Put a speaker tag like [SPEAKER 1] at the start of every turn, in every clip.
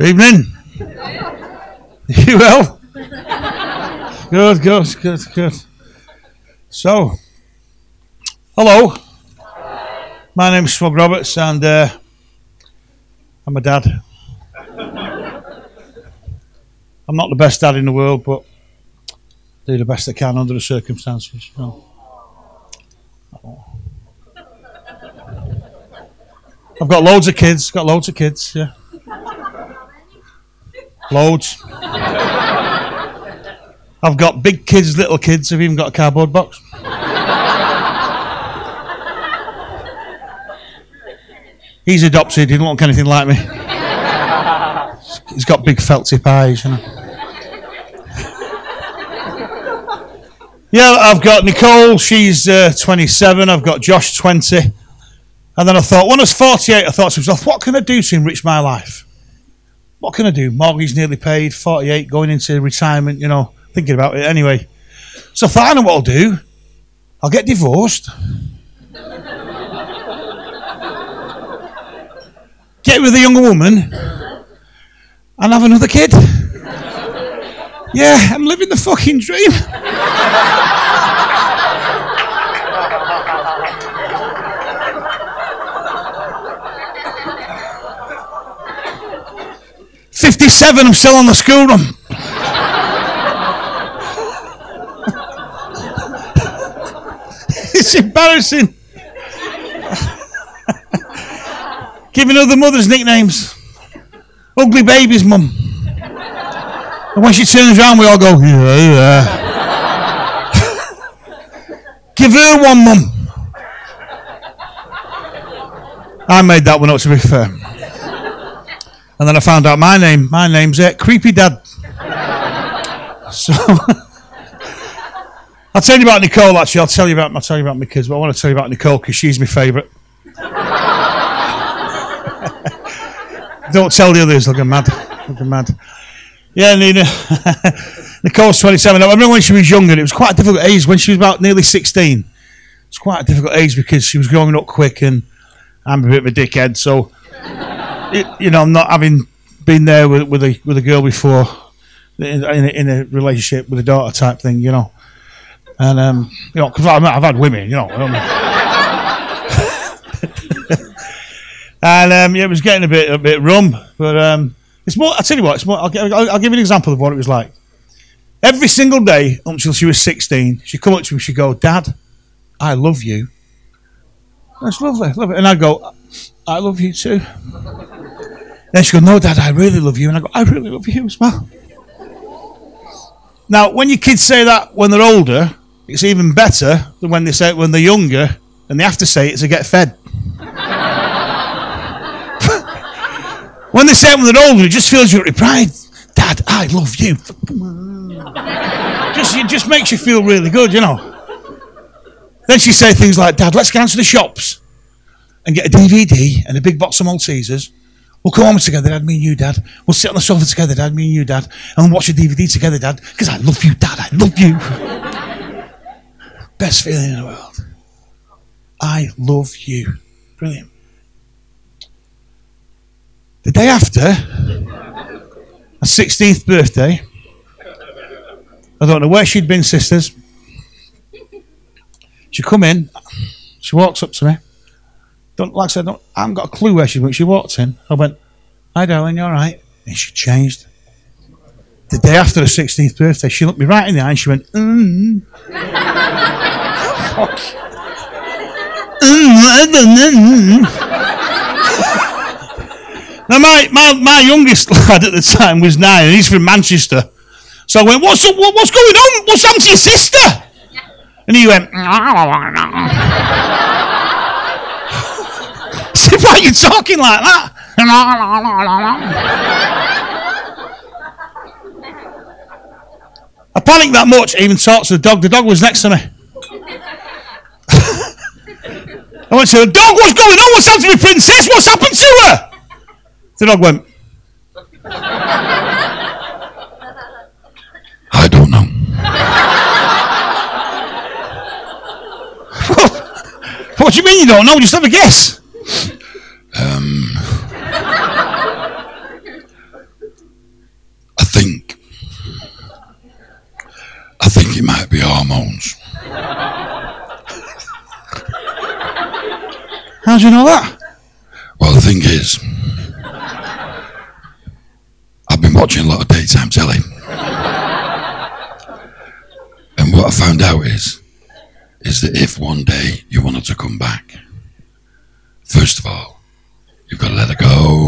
[SPEAKER 1] Evening. You well? Good, good, good, good. So, hello. My name's Smug Roberts, and uh, I'm a dad. I'm not the best dad in the world, but do the best I can under the circumstances. You know. I've got loads of kids. Got loads of kids. Yeah. Loads. I've got big kids, little kids. I've even got a cardboard box. He's adopted. He doesn't look anything like me. He's got big felt tip eyes. You know. Yeah, I've got Nicole. She's uh, 27. I've got Josh, 20. And then I thought, when I was 48, I thought to myself, what can I do to enrich my life? What can I do? Mortgage nearly paid, 48, going into retirement, you know, thinking about it anyway. So know what I'll do. I'll get divorced. get with a younger woman and have another kid. Yeah, I'm living the fucking dream. Fifty-seven. I'm still on the schoolroom. it's embarrassing. Giving other mothers nicknames. Ugly babies, mum. And when she turns around, we all go, yeah, yeah. Give her one, mum. I made that one up, to be fair. And then I found out my name. My name's it, Creepy Dad. So I'll tell you about Nicole. Actually, I'll tell you about I'll tell you about my kids, but I want to tell you about Nicole because she's my favourite. Don't tell the others; they'll get mad. They'll get mad. Yeah, Nina. Nicole's 27. I remember when she was younger, it was quite a difficult age. When she was about nearly 16, it's quite a difficult age because she was growing up quick and I'm a bit of a dickhead. So, you know, I'm not having been there with, with, a, with a girl before in, in, a, in a relationship with a daughter type thing, you know. And, um, you know, because I've, I've had women, you know. and um, yeah, it was getting a bit a bit rum, but um, it's more. I tell you what, it's more. I'll, I'll, I'll, give you an example of what it was like. Every single day until she was sixteen, she'd come up to me, she'd go, "Dad, I love you." That's lovely, love it. And I go, "I love you too." Then she go, "No, Dad, I really love you," and I go, "I really love you as well." Now, when your kids say that when they're older, it's even better than when they say it when they're younger, and they have to say it to get fed. When they say it when they're older, it just you with pride. Dad, I love you. just, it just makes you feel really good, you know. Then she say things like, Dad, let's go to the shops and get a DVD and a big box of Maltesers. We'll come home together, Dad, me and you, Dad. We'll sit on the sofa together, Dad, me and you, Dad, and watch a DVD together, Dad, because I love you, Dad, I love you. Best feeling in the world. I love you. Brilliant. The day after her 16th birthday, I don't know where she'd been, sisters. She come in, she walks up to me. Don't like I said, don't, I haven't got a clue where she went. She walked in. I went, "Hi, darling, you all right?" And she changed. The day after her 16th birthday, she looked me right in the eye and she went, mm. Fuck. Mm, now, my, my, my youngest lad at the time was nine, and he's from Manchester. So I went, what's, what, what's going on? What's happened to your sister? And he went, are you talking like that? I panicked that much, even talked to the dog. The dog was next to me. I went to the dog, what's going on? What's happened to my princess? What's happened to her? The dog went. I don't know. what do you mean you don't know? Just have a guess. think it might be hormones. How do you know that?
[SPEAKER 2] Well, the thing is, I've been watching a lot of daytime telly. and what I found out is, is that if one day you wanted to come back, first of all, you've got to let her go.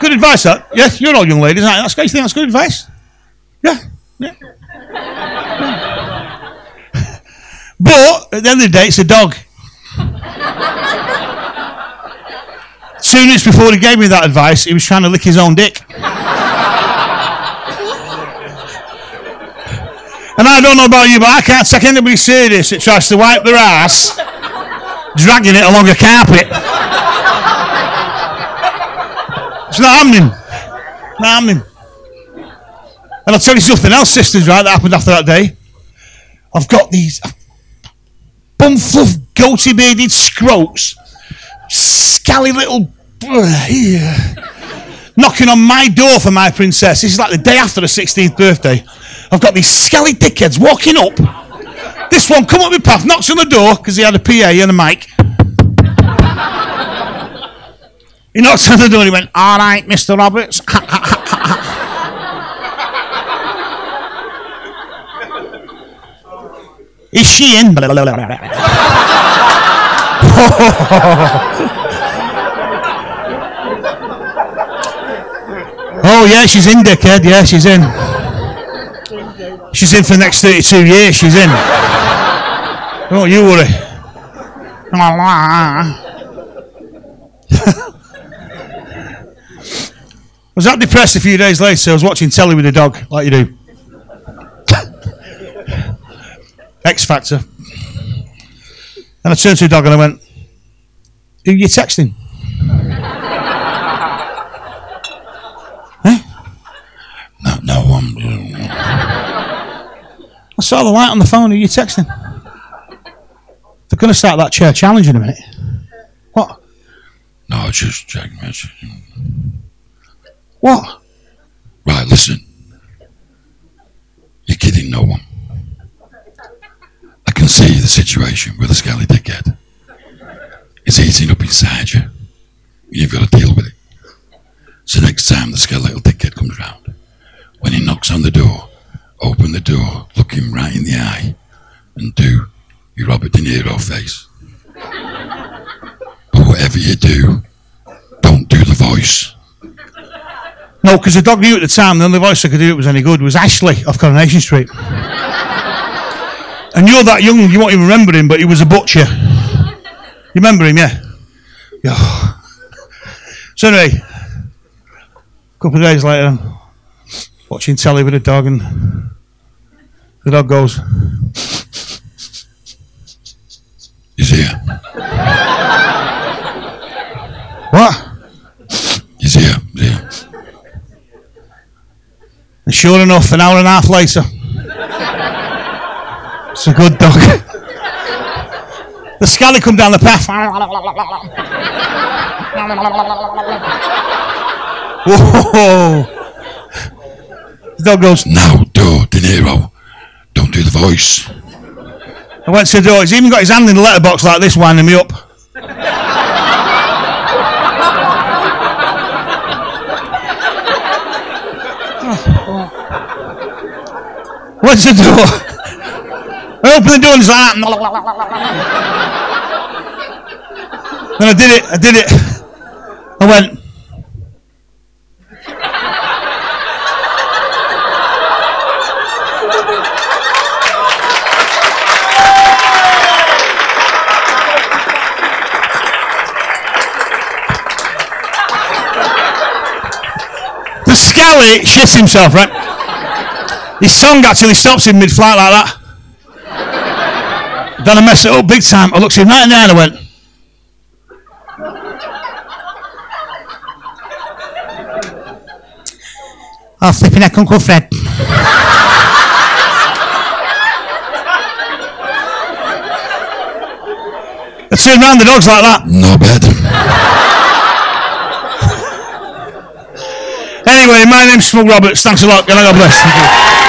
[SPEAKER 1] Good advice, sir. Yes, you're all young ladies, aren't you? That's, you think that's good advice? Yeah but at the end of the day, it's a dog. Two minutes before he gave me that advice, he was trying to lick his own dick. and I don't know about you, but I can't take anybody serious that tries to wipe their ass dragging it along a carpet. It's not happening. Not happening. And I'll tell you something else, sisters, right, that happened after that day. I've got these bumfluff, goatee bearded scroats, scally little. knocking on my door for my princess. This is like the day after the 16th birthday. I've got these scally dickheads walking up. This one come up my path, knocks on the door because he had a PA and a mic. He knocked on the door and he went, All right, Mr. Roberts. Is she in? oh, yeah, she's in, dickhead. Yeah, she's in. She's in for the next 32 years. She's in. Don't you worry. I was that depressed a few days later. I was watching telly with a dog, like you do. X Factor. And I turned to the dog and I went, Who are you texting? eh?
[SPEAKER 2] No, no one.
[SPEAKER 1] I saw the light on the phone. Who are you texting? They're going to start that chair challenge in a minute. What?
[SPEAKER 2] No, just check message.
[SPEAKER 1] What?
[SPEAKER 2] Right, listen. You're kidding no one. I can see the situation with a scally dickhead. It's eating up inside you. You've got to deal with it. So next time the scally little dickhead comes round, when he knocks on the door, open the door, look him right in the eye, and do your Robert De Niro face. But whatever you do, don't do the voice.
[SPEAKER 1] No, because the dog knew at the time the only voice I could do it was any good was Ashley off Coronation Street. And you're that young, you won't even remember him, but he was a butcher. You remember him, yeah? Yeah. So anyway, a couple of days later, watching telly with a dog, and the dog goes,
[SPEAKER 2] He's here.
[SPEAKER 1] What?
[SPEAKER 2] He's here. He's here.
[SPEAKER 1] And sure enough, an hour and a half later, it's a good dog. the scally come down the path. Whoa! The dog goes.
[SPEAKER 2] Now, do De Niro. Don't do the voice.
[SPEAKER 1] I went to the door. He's even got his hand in the letterbox like this, winding me up. What's the door? I opened the door and he's like, Then I did it. I did it. I went. The scally shits himself, right? His tongue actually stops in mid flight like that. Then I messed it up big time. I looked him right in the eye and I went, I'll Oh, flipping heck, Uncle Fred. I turned round the dogs like that.
[SPEAKER 2] No bad.
[SPEAKER 1] Anyway, my name's Smug Roberts. Thanks a lot. God bless. Thank you.